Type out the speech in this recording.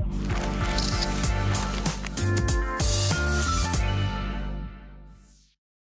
حبيبتي